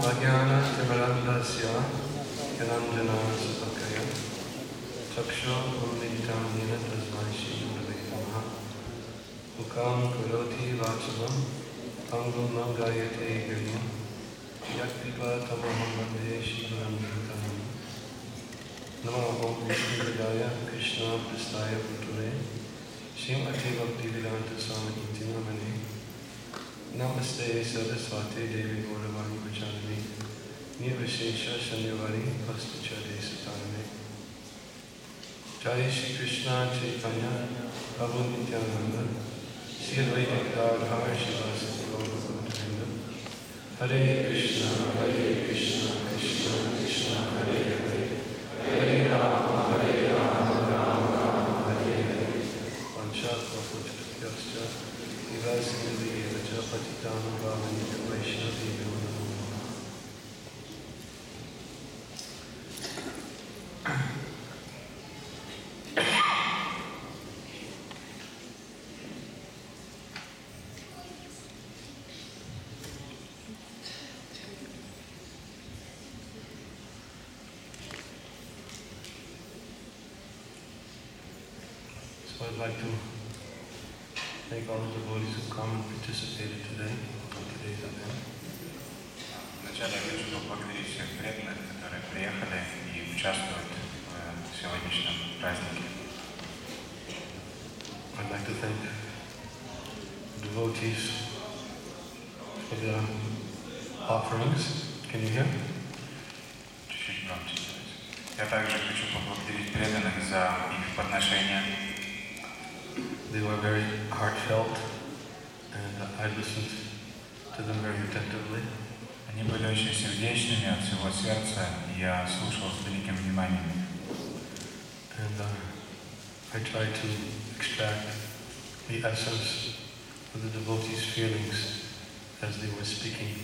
آجاندر جن گیم نم کشناپٹرے شریمتی نمستے سر اس Pachalini Nirvishesha Shanyavadi Pastichade Sataname Jai Shri Krishna Chaitanya Prabhu Nityananda. Sri Advaita Gadadhar Gauravandavinda Hare Krishna Hare Krishna Krishna Krishna Hare Hare So I'd like to thank all the devotees who come and participated today in today's event. Вначале я хочу поблагодарить всех преданных, которые приехали и участвуют в сегодняшнем празднике. I'd like to thank devotees for their offerings. Very heartfelt and I listened to them very attentively. Они были очень сердечными от всего сердца, и я слушал с великим вниманием. And uh, I tried to extract the essence of the devotees' feelings as they were speaking.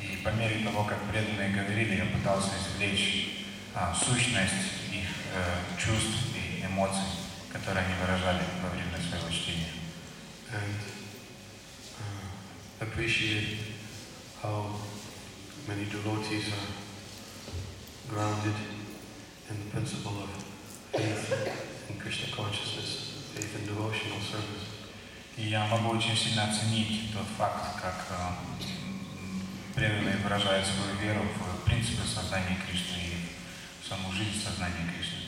И по мере того, как преданные говорили, я пытался извлечь а, сущность их э, чувств и эмоций, которые они выражали во время своего. And uh, appreciate how many devotees are grounded in the principle of faith in Krishna consciousness, faith in devotional service. И я могу очень сильно оценить тот факт, как э, преданные выражают свою веру в принципы сознания Кришны и в саму жизнь сознания Кришны.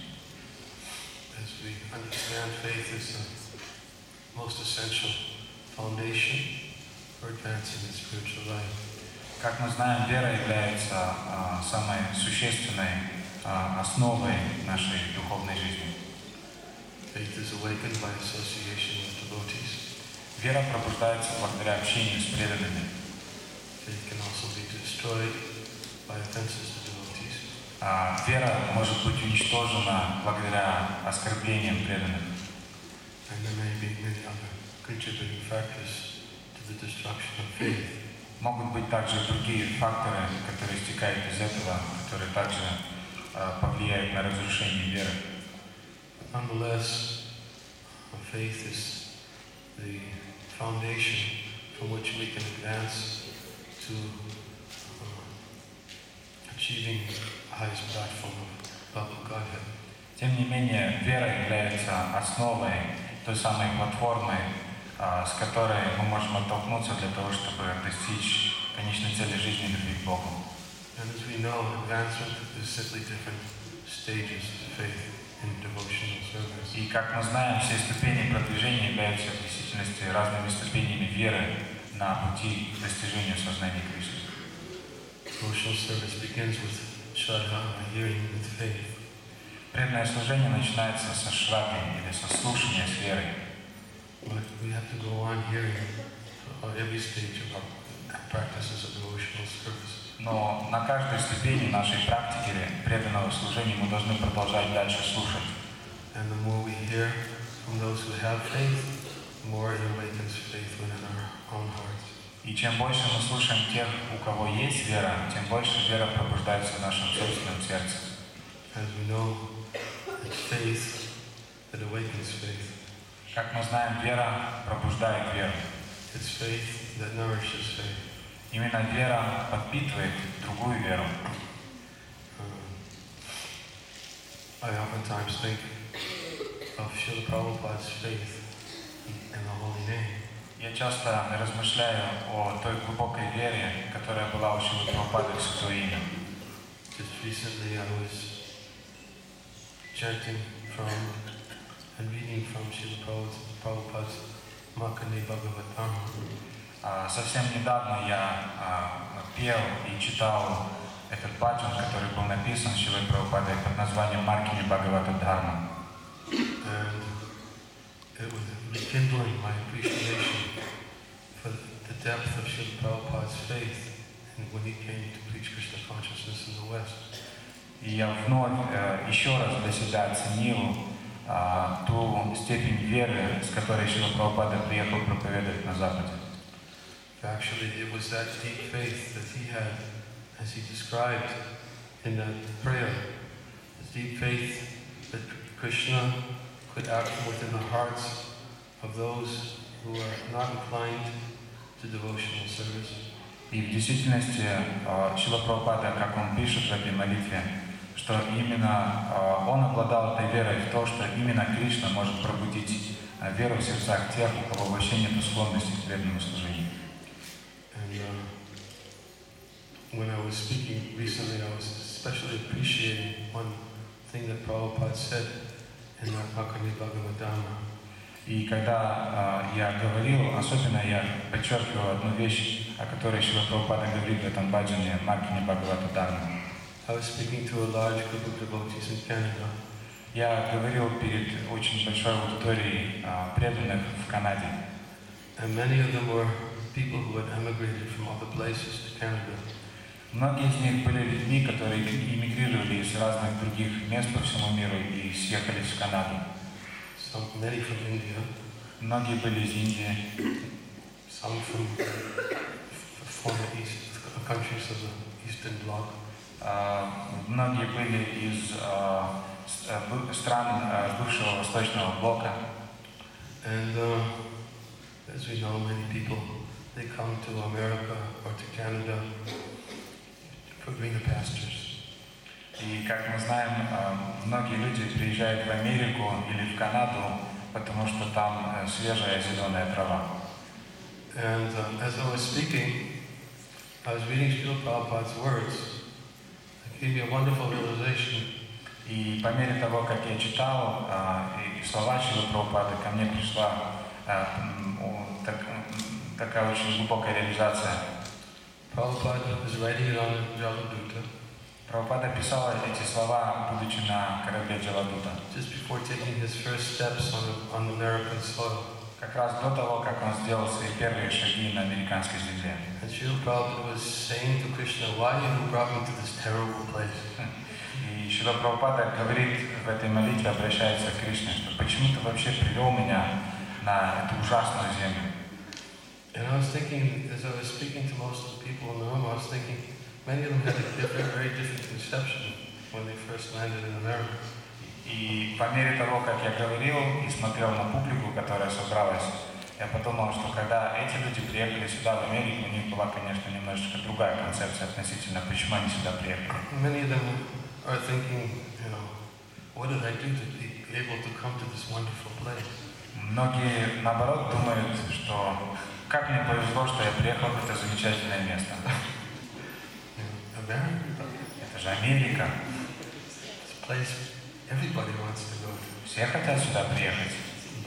As we understand, faith is the most essential foundation for advancing in spiritual life. Как мы знаем, вера является а, самой существенной а, основой нашей духовной жизни. Faith is awakened by association with devotees. Вера пробуждается благодаря общению с преданными. Faith can also be destroyed by offenses to devotees. А, вера может быть уничтожена благодаря оскорблениям преданных. And there may be many other contributing factors to the destruction of faith. Могут быть также и другие факторы, которые истекают из этого, которые также а, повлияют на разрушение веры. Nonetheless, uh, faith is the foundation from which we can advance to uh, achieving the highest platform of Bhagavad Godhead. Тем не менее, вера является основой той самой платформы, а, с которой мы можем оттолкнуться для того, чтобы достичь конечной цели жизни любви к Богу. And as we know, advancement is simply different stages of faith in devotional service. И как мы знаем, все ступени продвижения являются в действительности разными ступенями веры на пути к достижению сознания Кришны. Devotional service begins with Shraddha, hearing with faith. Преданное служение начинается со шраты или со слушания с верой. But we have to go on hearing at every stage of our practices of devotional service. Но на каждой ступени нашей практики преданного служения мы должны продолжать дальше слушать. And the more we hear from those who have faith, the more it awakens faith within our own hearts. И чем больше мы слушаем тех, у кого есть вера, тем больше вера пробуждается в нашем собственном сердце. As we know, faith that awakens faith. Как мы знаем, вера пробуждает веру. It's faith that nourishes faith. Именно вера подпитывает другую веру. Uh, I oftentimes think of Srila Prabhupada's faith in the holy name. Я часто размышляю о той глубокой вере, которая была у Шилы Прабхупады в Святое Имя. Just recently I was chanting from and reading from Srila Prabhupada's, Prabhupada's Makani Bhagavatam. А, Совсем недавно я а, пел и читал этот баджан, который был написан Шилой Прабхупадой под названием Маркини Бхагавата Дхарма. And it was rekindling my appreciation for the depth of Srila Prabhupada's faith and when he came to preach Krishna consciousness in the West. И я вновь э, еще раз для себя оценил а, ту степень веры, с которой Шила Прабхупада приехал проповедовать на Западе. Actually, it was that deep faith that he had, as he described in that prayer, this deep faith that Krishna could act within the hearts of those who are not inclined to devotional service. И в действительности э, Шила Прабхупада, как он пишет в этой молитве, что именно э, он обладал этой верой в то, что именно Кришна может пробудить э, веру в сердцах тех, у кого вообще нет склонности к преданному служению. Uh, when I was speaking recently, I was especially appreciating one thing that Prabhupada said in Bhakti Bhagavatam. И когда э, я говорил, особенно я подчеркивал одну вещь, о которой Шила Прабхупада говорит в этом баджане Маркине Бхагавата Дharma. I was speaking to a large group of devotees in Canada, Я говорил перед очень большой аудиторией а, преданных в Канаде. and many of them were people who had emigrated from other places to Canada. Многие из них были людьми, которые эмигрировали из разных других мест по всему миру и съехались в Канаду. Some, many from India, Многие были из Индии, some from f- former East countries of the Eastern Bloc, а, Многие были из а, а, быв- стран а, бывшего Восточного блока. and uh, as we know, many people they come to America or to Canada for greener pastures. И, как мы знаем, а, многие люди приезжают в Америку или в Канаду, потому что там э, свежая зеленая трава. And uh, as I was speaking, I was reading Srila Prabhupada's words. It gave me a wonderful realization И по мере того, как я читал а, и слова Шилы Прабхупады, ко мне пришла а, такая очень глубокая реализация. Прабхупада писал эти слова, будучи на корабле Джаладута, just before taking his first steps on, on American soil. Как раз до того, как он сделал свои первые шаги на американской земле. And Srila Prabhupada was saying to Krishna, why you brought me to this terrible place? И Шила Прабхупада говорит в этой молитве, обращается к Кришне, что почему ты вообще привел меня на эту ужасную землю? And I was thinking, as I was speaking to most of the people in the room, I was thinking, many of them had a different, very different conception when they first landed in America. И по мере того, как я говорил и смотрел на публику, которая собралась, я подумал, что когда эти люди приехали сюда, в Америку, у них была, конечно, немножечко другая концепция относительно, почему они сюда приехали. Many of them are thinking, you know, what did I do to be able to come to this wonderful place? Многие, наоборот, думают, что как мне повезло, что я приехал в это замечательное место. America, Это же Америка. this place everybody wants to go. Все хотят сюда приехать.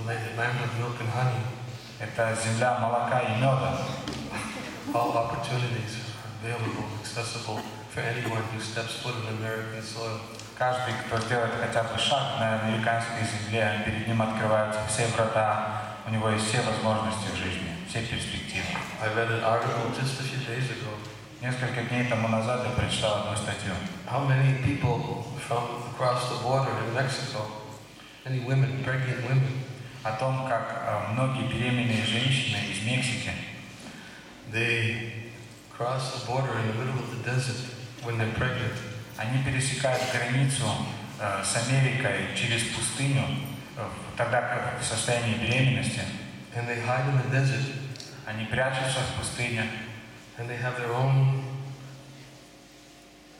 Land land of milk and honey. Это земля молока и меда. All opportunities are available, accessible for anyone who steps foot on American soil. Каждый, кто сделает хотя бы шаг на американской земле, перед ним открываются все врата, у него есть все возможности в жизни, все перспективы. I read an article just a few days ago. Несколько дней тому назад я прочитал одну статью. How many people from across the border in Mexico, many women, pregnant women, О том, как э, многие беременные женщины из Мексики, they cross the border in the middle of the desert when they're pregnant. они пересекают границу э, с Америкой через пустыню, э, тогда как в состоянии беременности. And they hide in the desert Они прячутся в пустыне, and they have their own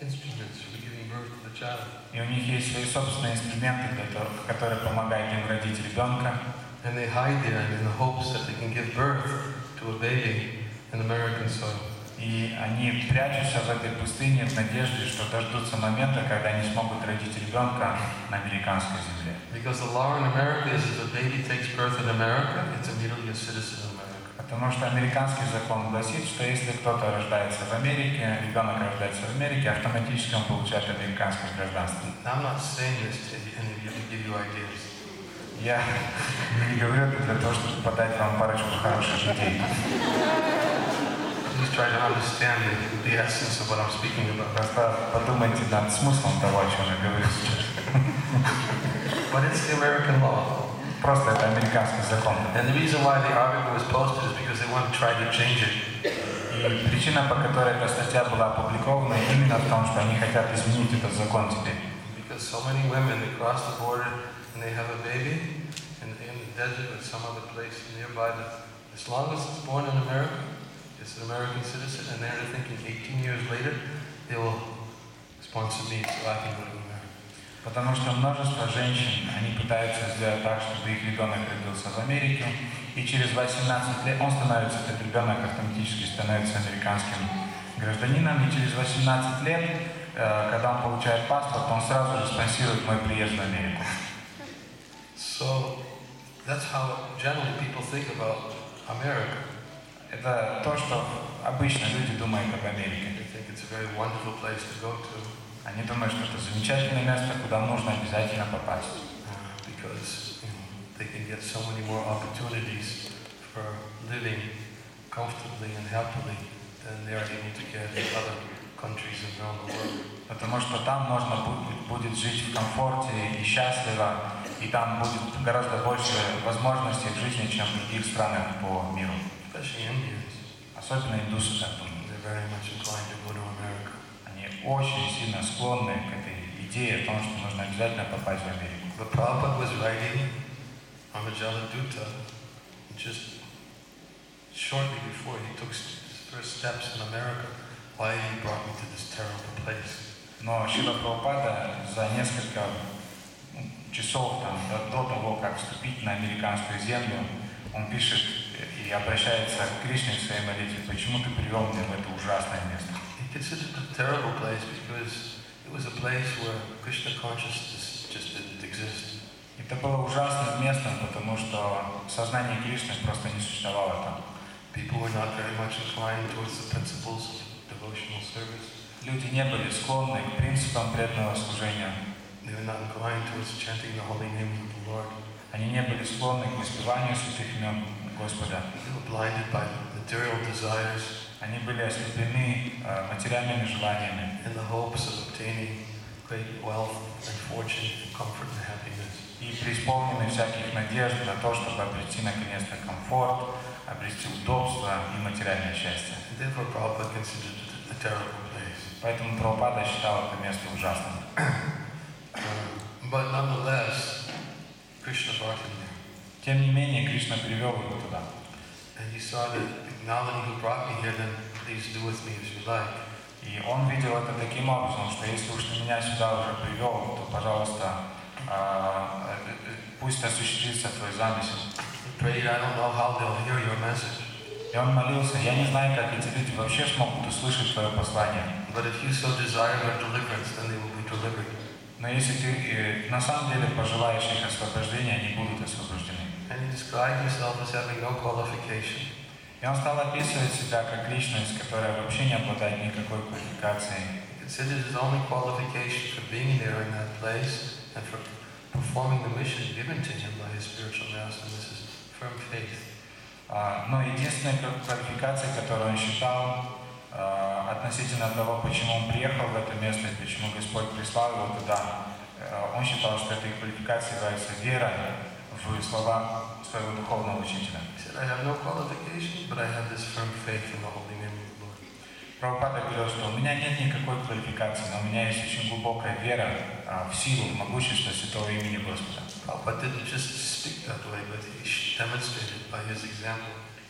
instruments for giving birth to the child. И у них есть свои собственные инструменты, для того- которые помогают им родить ребенка. And they hide there in the hopes that they can give birth to a baby in American soil. И они прячутся в этой пустыне в надежде, что дождутся момента, когда они смогут родить ребенка на американской земле. Because the law in America is if a baby takes birth in America, it's immediately a citizen of America. Потому что американский закон гласит, что если кто-то рождается в Америке, ребенок рождается в Америке, автоматически он получает американское гражданство. Я не говорю это для того, чтобы подать вам парочку хороших идей. Please try to understand the, the essence of what I'm speaking about. Просто подумайте над смыслом того, о чем я говорю сейчас. But it's the American law. Просто это американский закон. And the reason why the article was posted is because they want to try to change it. И причина, по которой эта статья была опубликована, именно в том, что они хотят изменить этот закон теперь. Because so many women, they cross the border and they have a baby in, in the desert or some other place nearby. That as long as it's born in America, it's an American citizen, and they're thinking 18 years later, they will sponsor me so I can go to America. Потому что множество женщин, они пытаются сделать так, чтобы их ребенок родился в Америке, и через 18 лет он становится, этот ребенок автоматически становится американским гражданином, и через 18 лет, э, когда он получает паспорт, он сразу же спонсирует мой приезд в Америку. So that's how generally people think about America. Это то, что обычно люди думают об Америке. They think it's a very wonderful place to go to Они думают, что это замечательное место, куда нужно обязательно попасть. because you know, they can get so many more opportunities for living comfortably and happily than they are able to get in other countries around the world. Потому что там можно будет, будет жить в комфорте и счастливо, и там будет гораздо больше возможностей в жизни, чем в других странах по миру. Особенно индусы так думают. Очень сильно склонны к этой идее о том, что нужно обязательно попасть в Америку. But Prabhupada was writing Amajala Dutta just shortly before he took his first steps in America. Why he brought me to this terrible place. Но Шила Прабхупада за несколько ну, часов там, до, до того, как вступить на американскую землю, он пишет и обращается к Кришне в своей молитве, почему ты привел меня в это ужасное место. Considered a terrible place because it was a place where Krishna consciousness just didn't exist. Это было ужасным местом, потому что сознание Кришны просто не существовало там. People were not very much inclined towards the principles of devotional service. Люди не были склонны к принципам преданного служения. They were not inclined towards chanting the holy names of the Lord. Они не были склонны к воспеванию святых имен Господа. They were blinded by material desires Они были ослеплены э, материальными желаниями in the hopes of obtaining great wealth and fortune and comfort and happiness. и преисполнены всяких надежд на то, чтобы обрести наконец-то комфорт, обрести удобство и материальное счастье. Therefore, Prabhupada considered it a terrible place. Поэтому Прабхупада считал это место ужасным. But nonetheless, Krishna brought him there. Тем не менее, Кришна привел его туда. And he saw that now that you brought me here, then please do with me as you like. И он видел это таким образом, что если уж ты меня сюда уже привел, то, пожалуйста, а, э, э, пусть осуществится твой замысел. He prayed, I don't know how they'll hear your message, И он молился, я не знаю, как эти люди вообще смогут услышать твое послание. but if you so desire their deliverance, then they will be delivered. Но если ты э, на самом деле пожелаешь их освобождения, они будут освобождены. And he described himself as having no qualification. И он стал описывать себя как личность, которая вообще не обладает никакой квалификацией. He considered his only qualification for being there in that place and for performing the mission given to him by his spiritual master, and this is firm faith. Но единственная ква- квалификация, которую он считал а, относительно того, почему он приехал в это место и почему Господь прислал его туда, э, он считал, что этой квалификацией является вера в слова своего духовного учителя. Прабхупада говорил, что у меня нет никакой квалификации, но у меня есть очень глубокая вера а, в силу, в могущество святого имени Господа.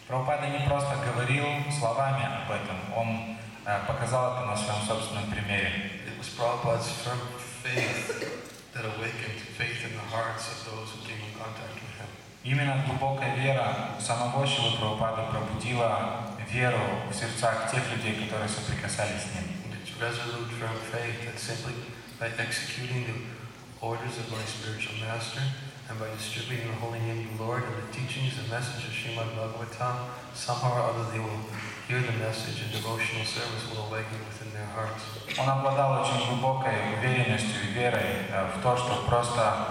Прабхупада не просто говорил словами об этом, он э, показал это на своем собственном примере. It was Prabhupada's firm faith that awakened faith in the hearts of those who came in contact with him. Именно глубокая вера самого Шилы Прабхупады пробудила веру в сердцах тех людей, которые соприкасались с ним. And it's resolute, firm faith that simply by executing the orders of my spiritual master and by distributing the holy name of the Lord and the teachings and message of Srimad Bhagavatam, somehow or other they will hear the message and devotional service will awaken within their hearts. Он обладал очень глубокой уверенностью и верой в то, что просто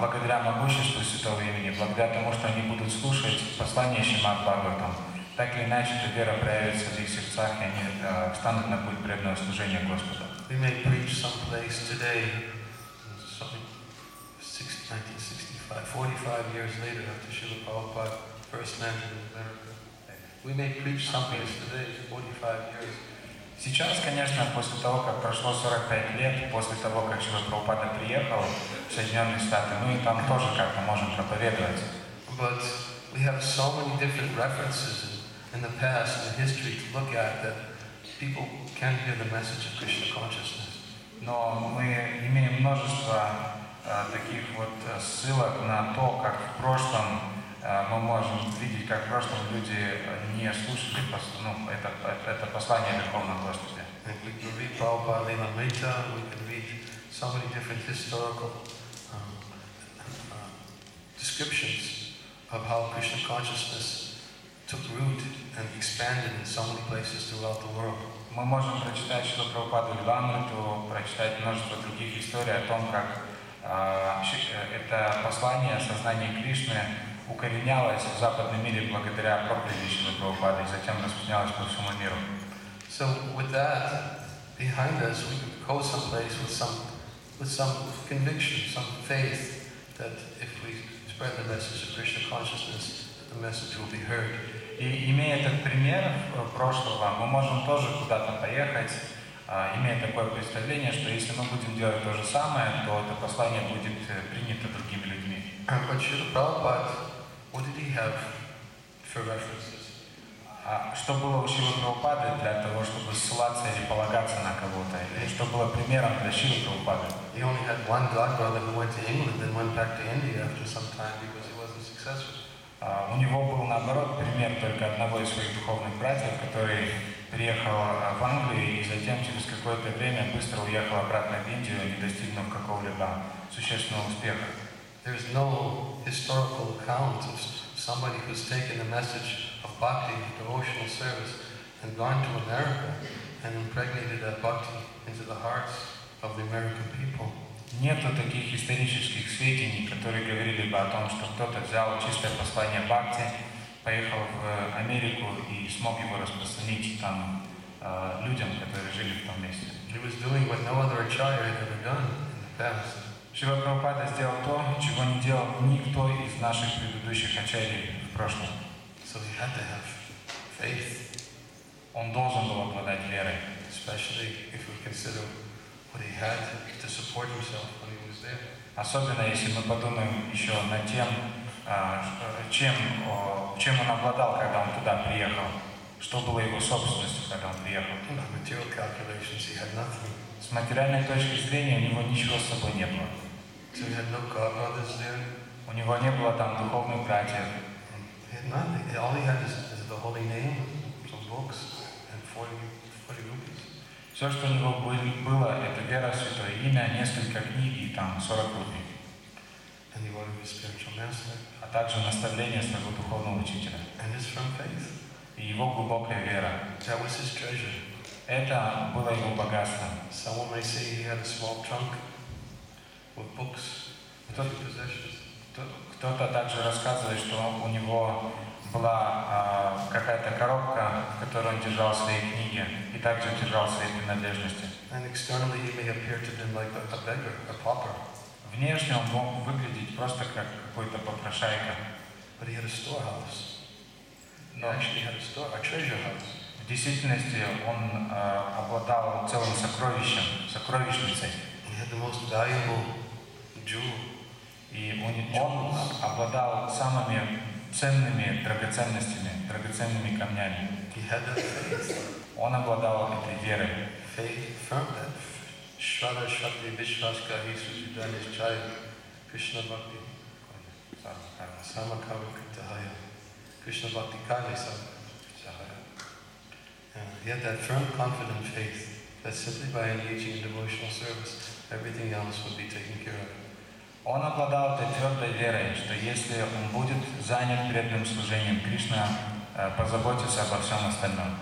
благодаря могуществу Святого Имени, благодаря тому, что они будут слушать послание Шимат Бхагаватам, так или иначе эта вера проявится в их сердцах, и они встанут на путь преданного служения Господу. We may preach someplace today, 1965, 45 years later after Srila Prabhupada first landed in America. We may preach someplace today, 45 years, Сейчас, конечно, после того, как прошло 45 лет, после того, как Шила Прабхупада приехал в Соединенные Штаты, мы там тоже как-то можем проповедовать. but we have so many different references in, in the past, in the history to look at that people can hear the message of Krishna consciousness. Но мы имеем множество э, таких вот э, ссылок на то, как в прошлом э, мы можем видеть, как в прошлом люди э, не слушали ну, это, это, послание Верховного Господа. So many different historical um, uh, descriptions of how Krishna consciousness took root and expanded in so many places throughout the world. Мы можем прочитать Шила Прабхупаду Ливамриту, прочитать множество других историй о том, как э, э, это послание сознания Кришны укоренялось в западном мире благодаря проповеди Шилы Прабхупады и затем распространялось по всему миру. So with that behind us, we could go someplace with some, with some conviction, some faith that if we spread the message of Krishna consciousness, the message will be heard. И имея этот пример э, прошлого, мы можем тоже куда-то поехать, а, имея такое представление, что если мы будем делать то же самое, то это послание будет э, принято другими людьми. А что было у Шилы Прабхупады для того, чтобы ссылаться или полагаться на кого-то? Или что было примером для Шилы Прабхупады? He only had one godbrother who went to England and went back to India after some time because he wasn't successful. А, У него был, наоборот, пример только одного из своих духовных братьев, который приехал а, в Англию и затем через какое-то время быстро уехал обратно в Индию, не достигнув какого-либо существенного успеха. There's no historical account of somebody who's taken the message of bhakti, devotional service, and gone to America and impregnated that bhakti into the hearts of the American people. Нету таких исторических сведений, которые говорили бы о том, что кто-то взял чистое послание Бхакти, поехал в Америку и смог его распространить там э, людям, которые жили в том месте. He was doing what no other acharya had ever done in the past. Шива Прабхупада сделал то, чего не делал никто из наших предыдущих ачарий в прошлом. So he had to have faith, Он должен был обладать верой, especially if we consider what he had to support himself when he was there. особенно если мы подумаем еще над тем, чем, о, чем он обладал, когда он туда приехал, что было его собственностью, когда он приехал. Had nothing. С материальной точки зрения у него ничего с собой не было. So. У него не было там духовных братьев. He had nothing. All he had is, is the holy name, some books, and 40, 40 rupees. Все, что у него было, это вера Святое Имя, несколько книг и там 40 рублей, Spiritual master. а также наставление своего духовного учителя. And his firm faith. И его глубокая вера. That was his treasure. Это было его богатством. Someone may say he had a small trunk with books possessions. Кто-то также рассказывает, что у него была а, какая-то коробка, в которой он держал свои книги и также держал свои принадлежности. And externally he may appear to them like a beggar, a pauper. Внешне он мог выглядеть просто как какой-то попрошайка, But he had a storehouse. He но actually had a store, a treasure house. в действительности он а, обладал целым сокровищем, сокровищницей. He had the most valuable jewel. И он, он обладал самыми ценными драгоценностями, драгоценными камнями. He had that faith. Он обладал этой верой. Faith from that. Shraddha Shakti Vishwas Gahi Sujidanish Jai Krishna Bhakti Samakava Kritahaya Krishna Bhakti Kali Samakava. He had that firm, confident faith that simply by engaging in devotional service, everything else would be taken care of. Он обладал этой твердой верой, что если он будет занят преданным служением Кришна, э, позаботится обо всем остальном.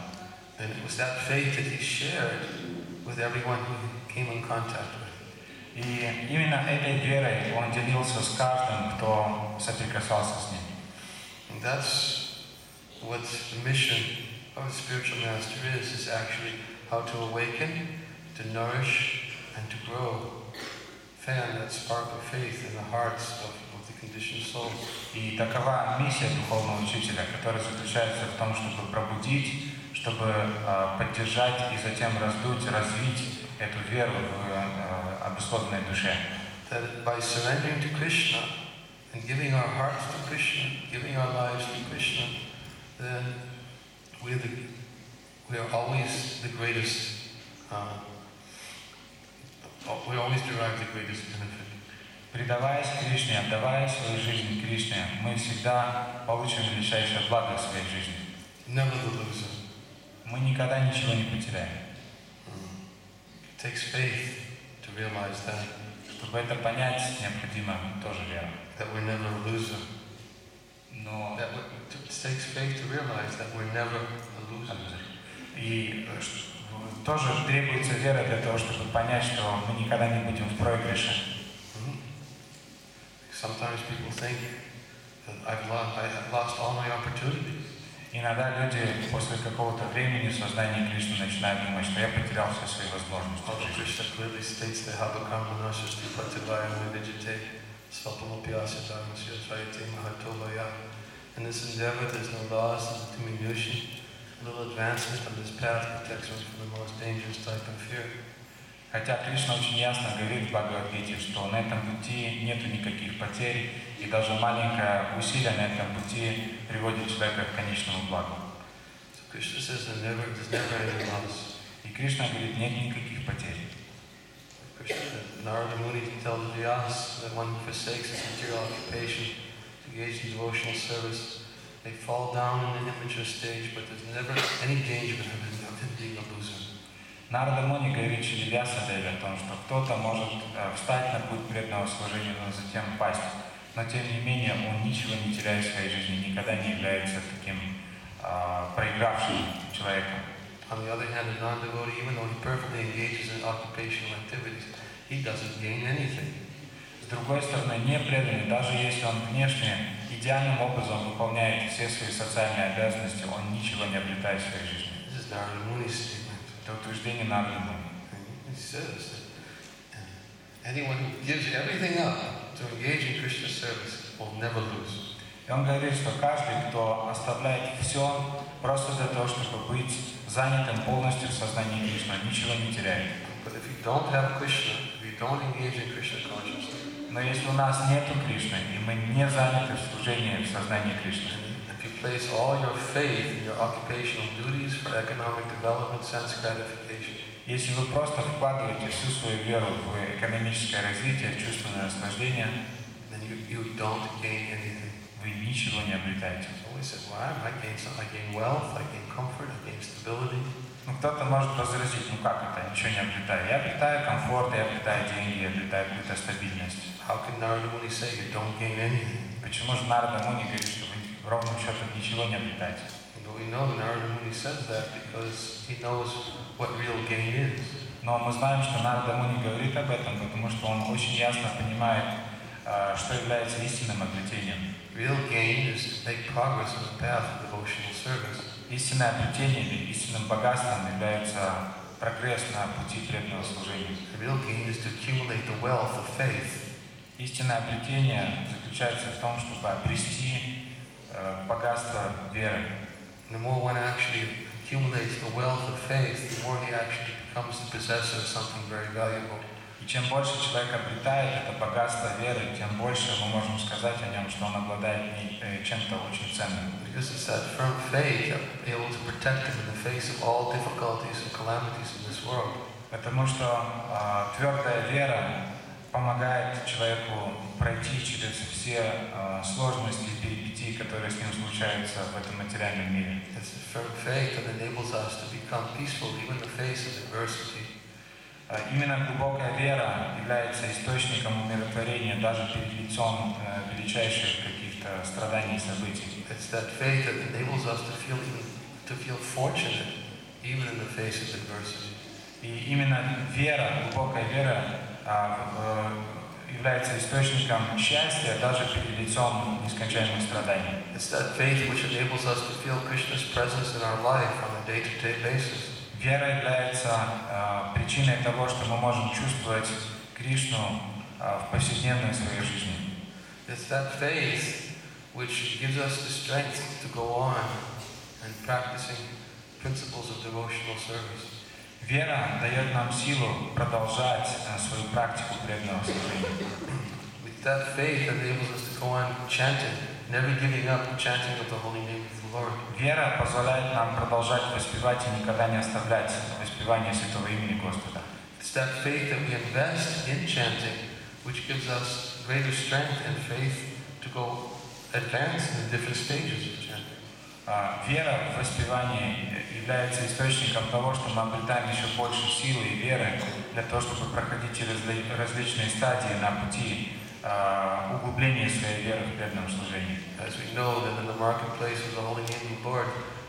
And it was that faith that he shared with everyone who came in contact with. И именно этой верой он делился с каждым, кто соприкасался с ним. And that's what the mission of a spiritual master is, is actually how to awaken, to nourish, and to grow. Fan that spark of faith in the hearts of, of the conditioned souls. И такова миссия духовного учителя, которая заключается в том, чтобы пробудить, чтобы э, поддержать и затем раздуть, развить эту веру в э, обусловленной душе. That by surrendering to Krishna and giving our hearts to Krishna, giving our lives to Krishna, then we're, the, we are always the greatest, uh, we always derive the greatest benefit. Предаваясь Кришне, отдавая свою жизнь Кришне, мы всегда получим величайшее благо в своей жизни. Never the loser. Мы никогда ничего не потеряем. It takes faith to realize that, Чтобы это понять, необходимо тоже вера. that we're never a loser. Но That it takes faith to realize that we're never a loser. и э, тоже требуется вера для того, чтобы понять, что мы никогда не будем в проигрыше. Mhm. Sometimes people think that I've lost, I have lost all my opportunities. Иногда люди после какого-то времени в сознании Кришны начинают думать, что я потерял все свои возможности. в Although жизни. Krishna clearly states that Habakamanasya Stipativaya Nivijite Svapamapyasa Dharmasya Trayate Mahatovaya. In this endeavor, there's no loss, there's a diminution. A little advancement on this path protects one from the most dangerous type of fear. Хотя Кришна очень ясно говорит в Бхагавадгите, что на этом пути нет никаких потерь, и даже маленькое усилие на этом пути приводит человека к конечному благу. So Krishna says there never, there's never any loss. И Кришна говорит, нет никаких потерь. Krishna, Narada Muni tells Vyas that one who forsakes his material occupation to engage in devotional service, they fall down in the immature stage, but there's never any danger of him being a loser. Нарада Муни говорит Шри Деве о том, что кто-то может э, встать на путь преданного служения, но затем пасть. Но тем не менее он ничего не теряет в своей жизни, никогда не является таким э, проигравшим человеком. On the other hand, a non-devotee, even though he perfectly engages in occupational activities, he doesn't gain anything. С другой стороны, непреданный, даже если он внешне идеальным образом выполняет все свои социальные обязанности, он ничего не обретает в своей жизни. This is Narada Muni's statement. Это утверждение uh, anyone who gives everything up to engage in Krishna service will never lose. И он говорит, что каждый, кто оставляет все просто для того, чтобы быть занятым полностью в сознании Кришны, ничего не теряет. Но если у нас нет Кришны, и мы не заняты в служении в сознании Кришны, place all your faith in your occupational duties for economic development, sense gratification, если вы просто вкладываете всю свою веру в экономическое развитие, в чувственное наслаждение, then you, you don't gain anything. вы ничего не обретаете. Ну, кто-то может возразить, ну как это, ничего не обретаю. Я обретаю комфорт, я обретаю деньги, я обретаю какую-то стабильность. How can Narada Muni say you don't gain anything? Почему же Нарада Муни говорит, что ровным счетом ничего не обретаете? But we know Narada Muni says that because he knows what real gain is. Но мы знаем, что Нарада Муни говорит об этом, потому что он очень ясно понимает, э, что является истинным обретением. Real gain is to make progress on the path of devotional service. Истинное обретение или истинным богатством является прогресс на пути преданного служения. Real gain is to accumulate the wealth of faith. Истинное обретение заключается в том, чтобы обрести богатство веры. The more one actually accumulates the wealth of faith, the more he actually becomes the possessor of something very valuable. И чем больше человек обретает это богатство веры, тем больше мы можем сказать о нем, что он обладает э, чем-то очень ценным. Because it's that firm faith that able to protect him in the face of all difficulties and calamities in this world. Потому что а, твердая вера помогает человеку пройти через все а, сложности и перипетии, которые с ним случаются в этом материальном мире. It's faith that enables us to become peaceful even in the face of adversity. А, Именно глубокая вера является источником умиротворения даже перед лицом э, величайших каких-то страданий и событий. It's that faith that enables us to feel even to feel fortunate even in the face of adversity. И именно вера, глубокая вера а, в- является источником счастья даже перед лицом нескончаемых страданий. It's that faith which enables us to feel Krishna's presence in our life on a day-to-day basis. Вера является а, причиной того, что мы можем чувствовать Кришну а, в повседневной своей жизни. It's that faith which gives us the strength to go on and practicing principles of devotional service. Вера дает нам силу продолжать а, свою практику преданного служения. With that faith enables us to go on chanting, never giving up chanting of the holy name of the Lord. Вера позволяет нам продолжать воспевать и никогда не оставлять воспевание святого имени Господа. It's that faith that we invest in chanting which gives us greater strength and faith to go advance in the different stages of chanting. А, Вера в воспевании является источником того, что мы обретаем еще больше силы и веры для того, чтобы проходить через разли- различные стадии на пути а, углубления своей веры в преданном служении. As we know that in the marketplace of the holy name of the Lord,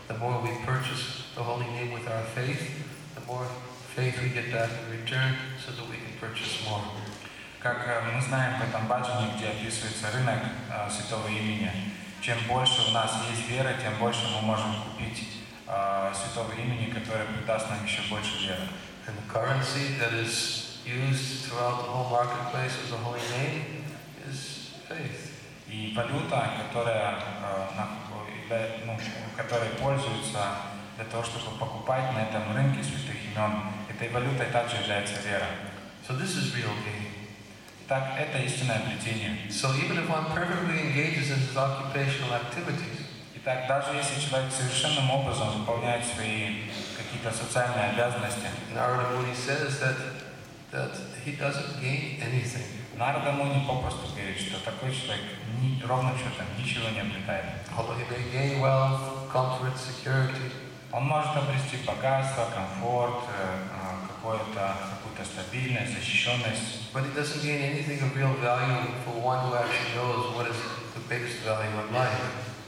the more we purchase the holy name with our faith, the more faith we get back in return so that we can purchase more. Как э, мы знаем в этом баджане, где описывается рынок а, святого имени, чем больше у нас есть веры, тем больше мы можем купить а, святого имени, которое придаст нам еще больше веры. And the currency that is used throughout the whole marketplace of the holy name is faith. И валюта, которая, э, ну, которой пользуются для того, чтобы покупать на этом рынке святых имен, этой валютой также является вера. So this is real gain. Так, это истинное обретение. So even if one perfectly engages in his occupational activities, Итак, даже если человек совершенным образом выполняет свои какие-то социальные обязанности, Narada Muni says that, that he doesn't gain anything. Нарада Муни попросту говорит, что такой человек ни, ровно счетом ничего не обретает. Although he may gain wealth, comfort, security, Он может обрести богатство, комфорт, какую-то стабильность, защищенность, but he doesn't gain anything of real value for one who actually knows what is the biggest value in life.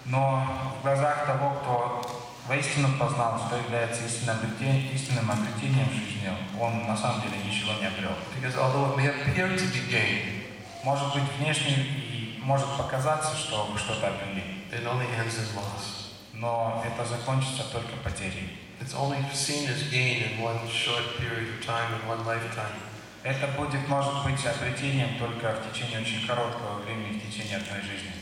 Но в глазах того, кто воистину познал, что является истинным обретением, истинным обретением в жизни, он на самом деле ничего не обрел. Because although it may appear to be gain, Может быть, внешне и может показаться, что вы что-то обрели, it only ends in loss. Но это закончится только потерей. It's only seen as gain in one short period of time, in one lifetime. Это будет, может быть, обретением только в течение очень короткого времени, в течение одной жизни.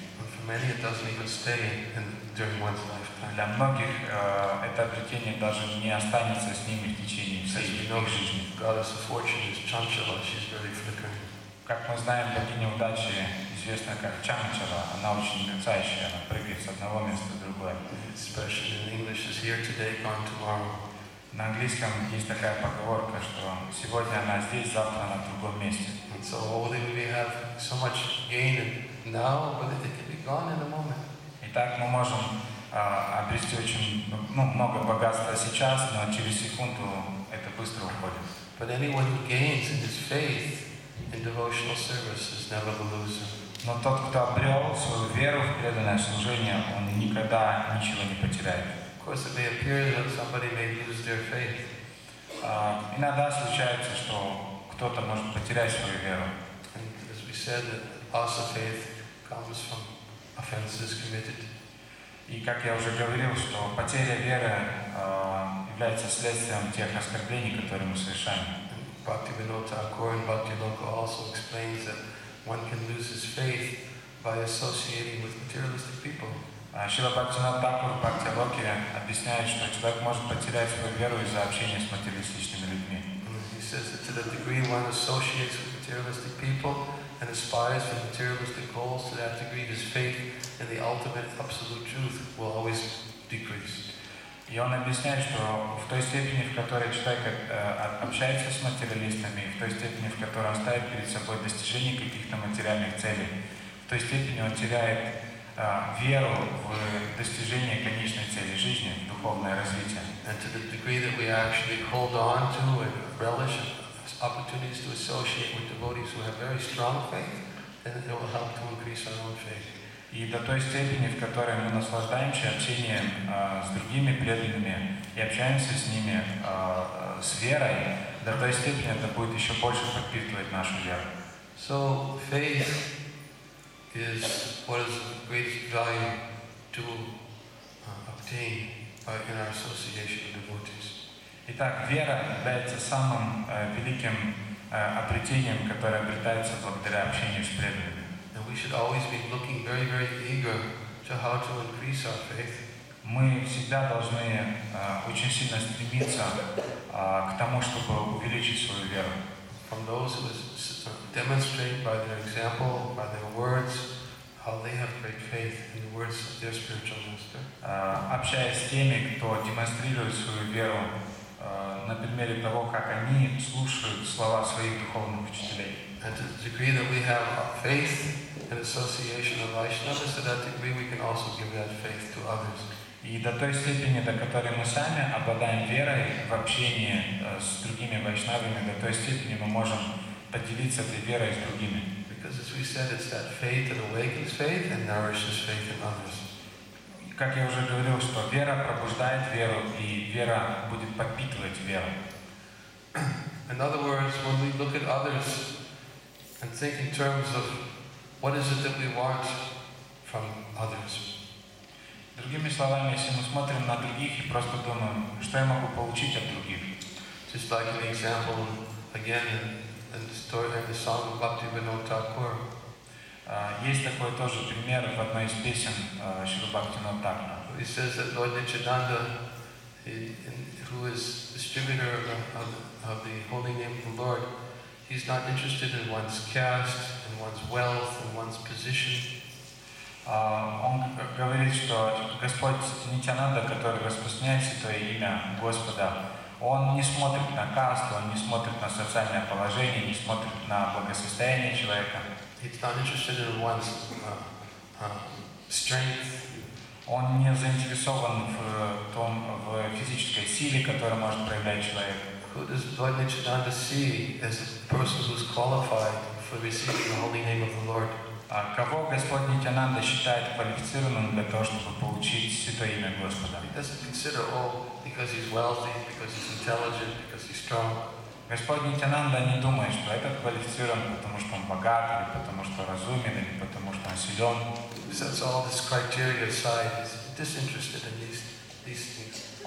Many, it doesn't even stay in, during one's lifetime. Для многих э, это обретение даже не останется с ними в течение всей их жизни. goddess of fortune is Chanchala. She's flickering. Как мы знаем, богиня удачи известна как Чамчала. Она очень мерцающая, она прыгает с одного места в другое. Expression in English is here today, gone tomorrow. На английском есть такая поговорка, что сегодня она здесь, завтра она в другом месте. And so, although we have so much gain in now, but it can be gone in a moment. Итак, мы можем а, обрести очень ну, много богатства сейчас, но через секунду это быстро уходит. But anyone who gains in his faith in devotional service is never the loser. Но тот, кто обрел свою веру в преданное служение, он никогда ничего не потеряет. Of course, it may appear that somebody may lose their faith, А, Иногда случается, что кто-то может потерять свою веру. and as we said, that loss of faith comes from offenses committed. И как я уже говорил, что потеря веры а, является следствием тех оскорблений, которые мы совершаем. And Bhaktivinoda Thakur and Bhakti Loka also explains that one can lose his faith by associating with materialistic people. А Шила Бхактинат Такур в Бхактилоке объясняет, что человек может потерять свою веру из-за общения с материалистичными людьми. And he says that to the degree one associates with materialistic people and aspires for materialistic goals, to that degree his faith in the ultimate absolute truth will always decrease. И он объясняет, что в той степени, в которой человек э, общается с материалистами, в той степени, в которой он ставит перед собой достижение каких-то материальных целей, в той степени он теряет э, веру в достижение конечной цели жизни, в духовное развитие. Opportunities to associate with devotees who have very strong faith, then it will help to increase our own faith. И до той степени, в которой мы наслаждаемся общением э, с другими преданными и общаемся с ними э, с верой, до той степени это будет еще больше подпитывать нашу веру. So faith is what is of greatest value to uh, obtain by, in our association with devotees. Итак, вера является самым э, великим э, обретением, которое обретается благодаря общению с преданными. And we should always be looking very, very eager to how to increase our faith. Мы всегда должны э, очень сильно стремиться э, к тому, чтобы увеличить свою веру. From those who demonstrate by their example, by their words, how they have great faith in the words of their spiritual master. Э, общаясь с теми, кто демонстрирует свою веру э, на примере того, как они слушают слова своих духовных учителей. And to the degree that we have faith and association of Vaishnavas, to that degree we can also give that faith to others. И до той степени, до которой мы сами обладаем верой в общении э, с другими вайшнавами, до той степени мы можем поделиться этой верой с другими. Because as we said, it's that faith that awakens faith and nourishes faith in others. И Как я уже говорил, что вера пробуждает веру, и вера будет подпитывать веру. In other words, when we look at others and think in terms of what is it that we want from others, Другими словами, если мы смотрим на других и просто думаем, что я могу получить от других. just like an example, again, in, in the story in the song of Bhakti Vinod Thakur, А, Есть такой тоже пример в одной из песен а, Шрубхактина Такна. he says that Lord Nityananda, he, in, who is distributor of the, of, the, of the holy name of the Lord, he's not interested in one's caste, in one's wealth, in one's position. А, Он говорит, что Господь Нитянанда, который распространяет святое имя Господа, Он не смотрит на касту, Он не смотрит на социальное положение, не смотрит на благосостояние человека. He's not interested in one's uh, uh, strength. Он не заинтересован в том, в физической силе, которую может проявлять человек. Who does Lord Nityananda see as a person who's qualified for receiving the holy name of the Lord? А кого Господь Нитянанда считает квалифицированным для того, чтобы получить святое имя Господа? He doesn't consider, oh, because he's wealthy, because he's intelligent, because he's strong. Господь Нитянанда не думает, что этот квалифицирован, потому что он богат, или потому что разумен, или потому что он силен. He sets all this criteria aside. He's disinterested in these, these things.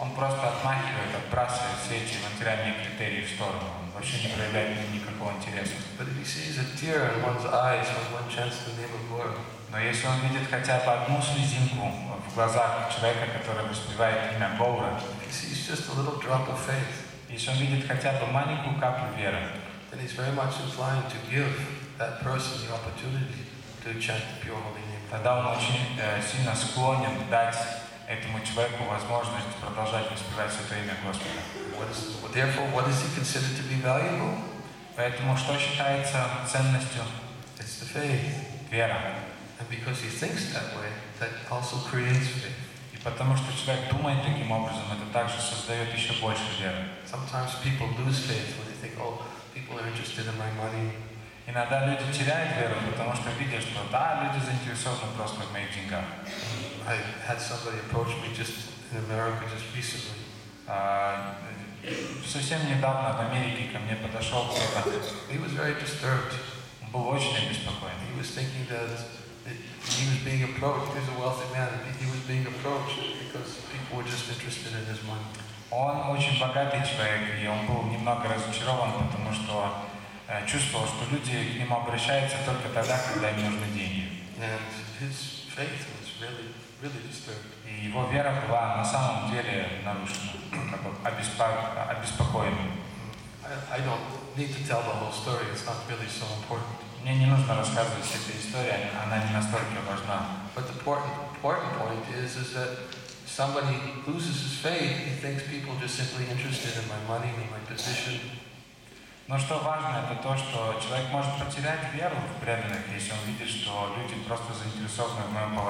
Он просто отмахивает, отбрасывает все эти материальные критерии в сторону. Он вообще не проявляет к ним никакого интереса. But if he sees a tear in one's eyes when one chants the name of Lord, Но если он видит хотя бы одну слезинку в глазах человека, который воспевает имя faith, если он видит хотя бы маленькую каплю веры, then he's very much inclined to give that person the opportunity to chant the pure holy name. тогда он очень э, сильно склонен дать этому человеку возможность продолжать воспевать святое имя Господа. What is, therefore, what is he considered to be valuable? Поэтому что считается ценностью? It's the faith. Вера. And because he thinks that way, that also creates faith. И потому что человек думает таким образом, это также создает еще больше веры. Sometimes people lose faith when they think, oh, people are interested in my money. Иногда люди теряют веру, потому что видят, что да, люди заинтересованы просто в моих деньгах. I had somebody approach me just in America just recently. А, совсем недавно в Америке ко мне подошел кто-то, He was very disturbed. он был очень обеспокоен. He was thinking that he was being approached. He was a wealthy man. He was being approached because people were just interested in his money. Он очень богатый человек, и он был немного разочарован, потому что чувствовал, что люди к нему обращаются только тогда, когда им нужны деньги. Really, really. И его вера была на самом деле нарушена, как бы обеспо- обеспокоена. I I don't need to tell the whole story. It's not really so important. Мне не нужно рассказывать всю эту историю, она не настолько важна. But the important, important point is, is that somebody loses his faith. He thinks people are just simply interested in my money and my position. Но что важно, это то, что человек может потерять веру в преданных, если он видит, что люди просто заинтересованы в моем положении.